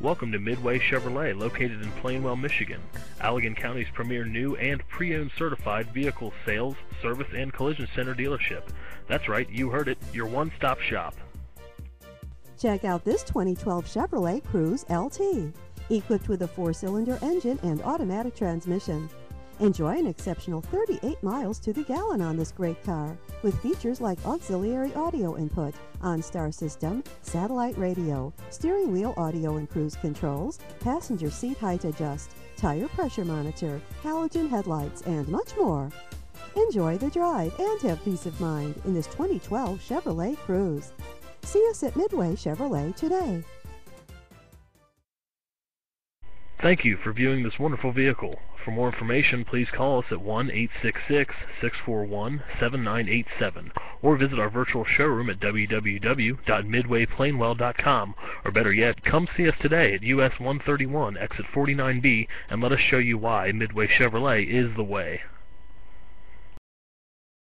Welcome to Midway Chevrolet, located in Plainwell, Michigan, Allegan County's premier new and pre-owned certified vehicle sales, service, and collision center dealership. That's right, you heard it, your one-stop shop. Check out this 2012 Chevrolet Cruze LT, equipped with a four-cylinder engine and automatic transmission. Enjoy an exceptional 38 miles to the gallon on this great car with features like auxiliary audio input, OnStar system, satellite radio, steering wheel audio and cruise controls, passenger seat height adjust, tire pressure monitor, halogen headlights, and much more. Enjoy the drive and have peace of mind in this 2012 Chevrolet Cruze. See us at Midway Chevrolet today. Thank you for viewing this wonderful vehicle. For more information, please call us at 1-866-641-7987 or visit our virtual showroom at www.midwayplainwell.com or better yet, come see us today at US 131 exit 49B and let us show you why Midway Chevrolet is the way.